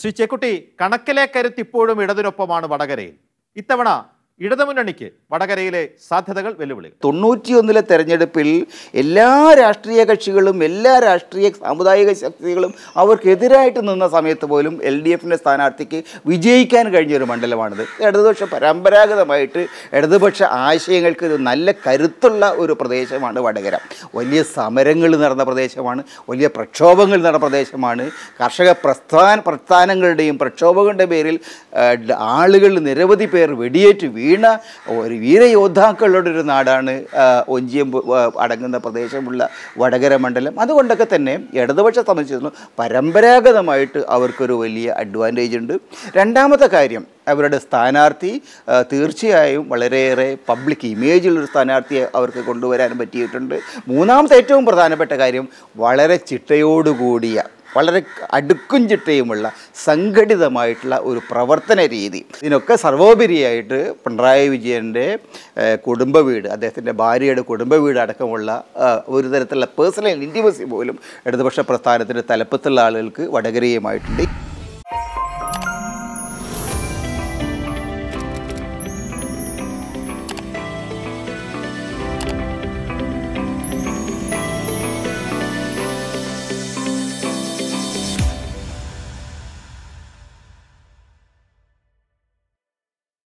ശ്രീ ചേക്കുട്ടി കണക്കിലെ കരുത്ത് ഇപ്പോഴും ഇടതിനൊപ്പമാണ് വടകരയിൽ. ഇത്തവണ ഇടതുമുന്നണിക്ക് വടകരയിലെ സാധ്യതകൾ വെല്ലുവിളികൾ. തൊണ്ണൂറ്റിയൊന്നിലെ തെരഞ്ഞെടുപ്പിൽ എല്ലാ രാഷ്ട്രീയ കക്ഷികളും എല്ലാ രാഷ്ട്രീയ സാമുദായിക ശക്തികളും അവർക്കെതിരായിട്ട് നിന്ന സമയത്ത് പോലും എൽ ഡി എഫിന്റെ സ്ഥാനാർത്ഥിക്ക് വിജയിക്കാൻ കഴിഞ്ഞ ഒരു മണ്ഡലമാണിത്. ഇടതുപക്ഷ പരമ്പരാഗതമായിട്ട് ഇടതുപക്ഷ ആശയങ്ങൾക്ക് നല്ല കരുത്തുള്ള ഒരു പ്രദേശമാണ് വടകര. വലിയ സമരങ്ങൾ നടന്ന പ്രദേശമാണ് വലിയ പ്രക്ഷോഭങ്ങൾ നടന്ന പ്രദേശമാണ്. കർഷക പ്രസ്ഥാന പ്രസ്ഥാനങ്ങളുടെയും പ്രക്ഷോഭങ്ങളുടെ പേരിൽ ആളുകൾ നിരവധി പേർ വെടിയേറ്റ് വീണ ഒരു വീരയോദ്ധാക്കളുടെ ഒരു നാടാണ് ഒഞ്ചിയം അടങ്ങുന്ന പ്രദേശമുള്ള വടകര മണ്ഡലം. അതുകൊണ്ടൊക്കെ തന്നെ ഇടതുപക്ഷ സംബന്ധിച്ചിടത്തോളം പരമ്പരാഗതമായിട്ട് അവർക്കൊരു വലിയ അഡ്വാന്റേജ് ഉണ്ട്. രണ്ടാമത്തെ കാര്യം അവരുടെ സ്ഥാനാർത്ഥി തീർച്ചയായും വളരെയേറെ പബ്ലിക് ഇമേജിലൊരു സ്ഥാനാർത്ഥിയെ അവർക്ക് കൊണ്ടുവരാൻ പറ്റിയിട്ടുണ്ട്. മൂന്നാമത്തെ ഏറ്റവും പ്രധാനപ്പെട്ട കാര്യം വളരെ ചിട്ടയോടുകൂടിയ വളരെ അടുക്കും ചിട്ടയുമുള്ള സംഘടിതമായിട്ടുള്ള ഒരു പ്രവർത്തന രീതി. ഇതിനൊക്കെ സർവോപരിയായിട്ട് പിണറായി വിജയന്റെ കുടുംബ വീട് അദ്ദേഹത്തിന്റെ ഭാര്യയുടെ കുടുംബ വീട് അടക്കമുള്ള ഒരു തരത്തിലുള്ള പേഴ്സണൽ ഇന്റിമസി പോലും ഇടതുപക്ഷ പ്രസ്ഥാനത്തിന്റെ തലപ്പത്തുള്ള ആളുകൾക്ക് വടകരയുമായിട്ടുണ്ട്.